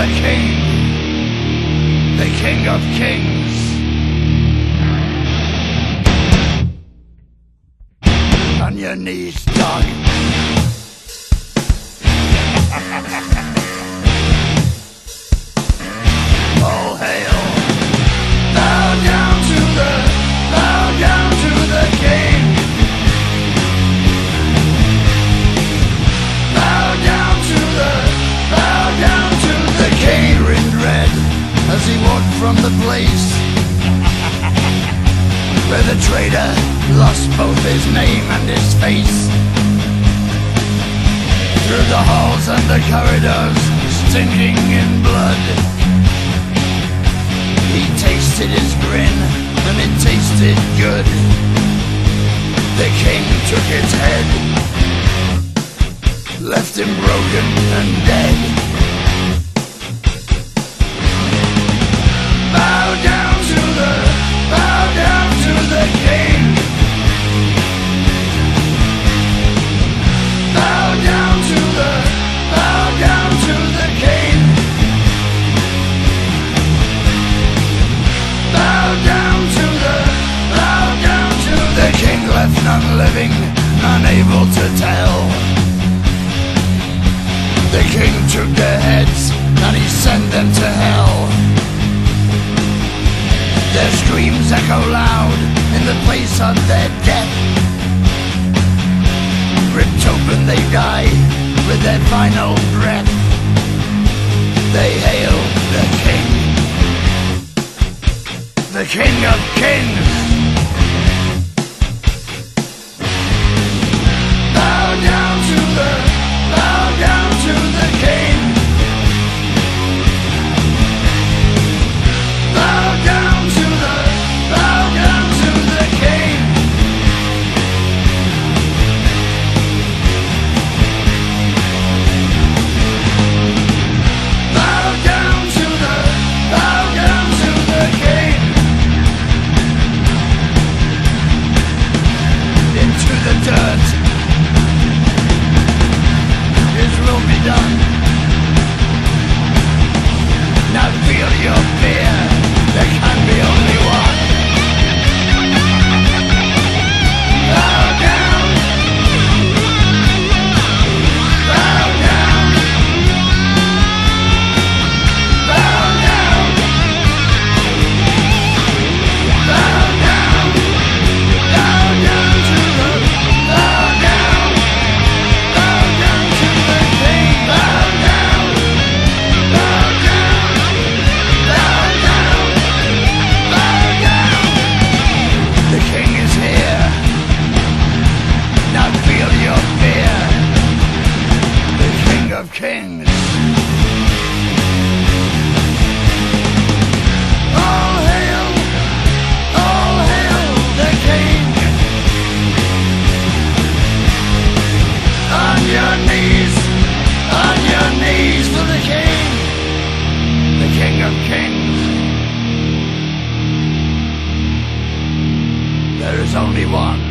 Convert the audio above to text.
the king, the king of kings. On your knees, dog. As he walked from the place where the traitor lost both his name and his face. Through the halls and the corridors, stinking in blood. He tasted his grin, and it tasted good. The king took his head, left him broken and dead. Living, unable to tell. The king took their heads and he sent them to hell. Screams echo loud in the place of their death. Ripped open they die with their final breath. They hail the king the King of Kings. Kings. All hail, all hail the king. On your knees, on your knees the king, the king of kings. There is only one.